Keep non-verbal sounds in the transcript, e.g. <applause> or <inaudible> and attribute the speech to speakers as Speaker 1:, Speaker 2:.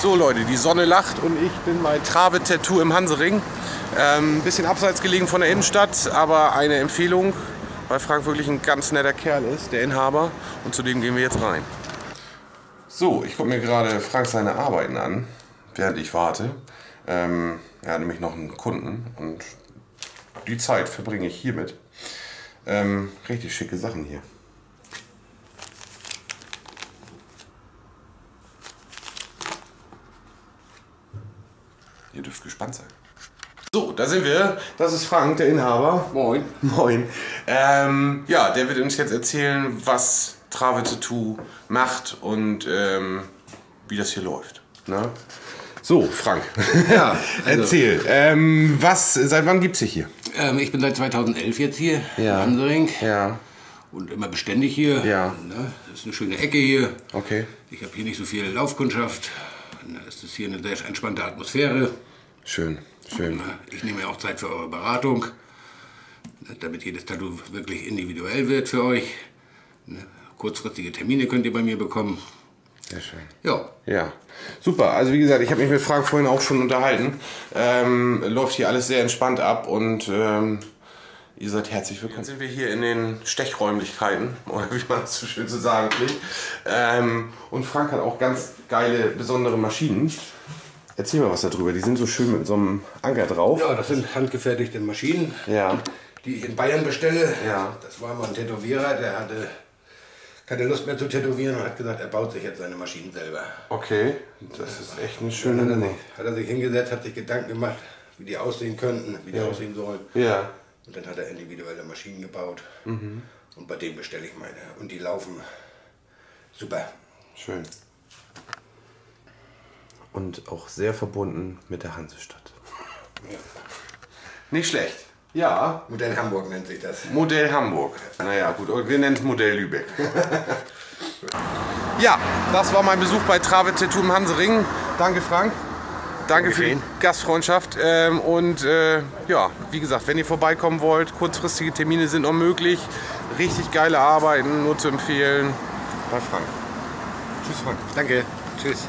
Speaker 1: So Leute, die Sonne lacht und ich bin bei Trave Tattoo im Hansering. Ähm, bisschen abseits gelegen von der Innenstadt, aber eine Empfehlung, weil Frank wirklich ein ganz netter Kerl ist, der Inhaber. Und zu dem gehen wir jetzt rein. So, ich gucke mir gerade Frank seine Arbeiten an, während ich warte. Ähm, er hat nämlich noch einen Kunden und die Zeit verbringe ich hiermit. Ähm, richtig schicke Sachen hier. Ihr dürft gespannt sein. So, da sind wir. Das ist Frank, der Inhaber.
Speaker 2: Moin.
Speaker 1: Moin. Ähm, ja, der wird uns jetzt erzählen, was Trave Tattoo macht und ähm, wie das hier läuft. Ne? So, Frank.
Speaker 2: Ja, <laughs> also-
Speaker 1: Erzähl. Ähm, was, seit wann gibt's dich hier?
Speaker 2: Ähm, ich bin seit 2011 jetzt hier
Speaker 1: Ja.
Speaker 2: in Ansering
Speaker 1: Ja.
Speaker 2: und immer beständig hier.
Speaker 1: Ja.
Speaker 2: Ne? Das ist eine schöne Ecke hier.
Speaker 1: Okay.
Speaker 2: Ich habe hier nicht so viel Laufkundschaft. Es ist hier eine sehr entspannte Atmosphäre.
Speaker 1: Schön, schön.
Speaker 2: Ne? Ich nehme auch Zeit für eure Beratung, ne, damit jedes Tattoo wirklich individuell wird für euch. Ne? Kurzfristige Termine könnt ihr bei mir bekommen.
Speaker 1: Sehr schön.
Speaker 2: Ja,
Speaker 1: Ja, super. Also wie gesagt, ich habe mich mit Frank vorhin auch schon unterhalten. Ähm, läuft hier alles sehr entspannt ab und ähm, ihr seid herzlich willkommen. Jetzt sind wir hier in den Stechräumlichkeiten, <laughs> oder wie man das so schön zu sagen kriegt. Ähm, und Frank hat auch ganz geile, besondere Maschinen. Erzähl mal was darüber. Die sind so schön mit so einem Anker drauf.
Speaker 2: ja das sind handgefertigte Maschinen.
Speaker 1: Ja.
Speaker 2: die ich in Bayern bestelle.
Speaker 1: Ja.
Speaker 2: Das war mal ein Tätowierer, der hatte keine Lust mehr zu tätowieren und hat gesagt, er baut sich jetzt seine Maschinen selber.
Speaker 1: Okay, das ist echt eine schöne
Speaker 2: er,
Speaker 1: Nummer.
Speaker 2: sich, hat er sich hingesetzt, hat sich Gedanken gemacht, wie die aussehen könnten, wie die aussehen sollen.
Speaker 1: Ja.
Speaker 2: Und dann hat er individuelle Maschinen gebaut.
Speaker 1: Mhm.
Speaker 2: Und bei dem bestelle ich meine. Und die laufen super.
Speaker 1: Schön. Und auch sehr verbunden mit der Hansestadt.
Speaker 2: Ja.
Speaker 1: Nicht schlecht. Ja,
Speaker 2: Modell Hamburg nennt sich das.
Speaker 1: Modell Hamburg. Naja, gut, wir nennen es Modell Lübeck. <laughs> ja, das war mein Besuch bei Trave Tattoo im Hansering. Danke, Frank. Danke für die. Gastfreundschaft. Ähm, und äh, ja, wie gesagt, wenn ihr vorbeikommen wollt, kurzfristige Termine sind noch möglich. Richtig geile Arbeiten, nur zu empfehlen bei Frank. Tschüss, Frank.
Speaker 2: Danke. Tschüss.